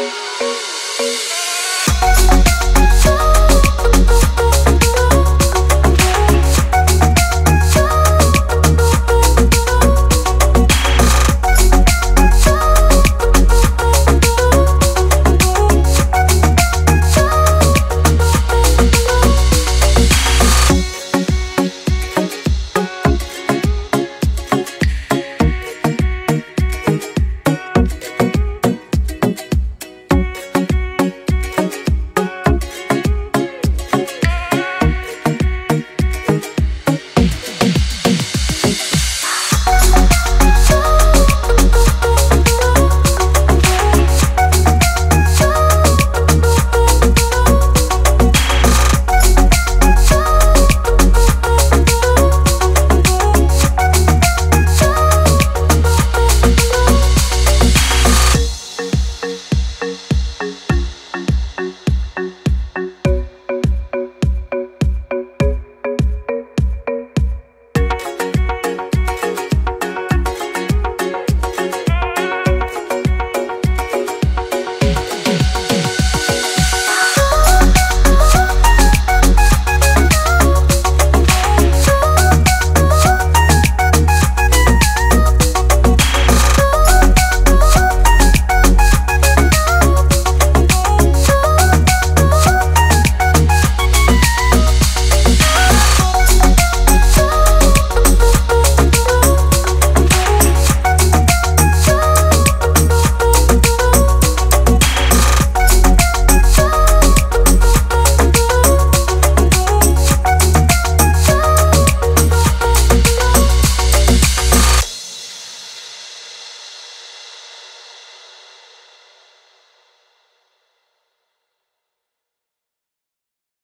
Música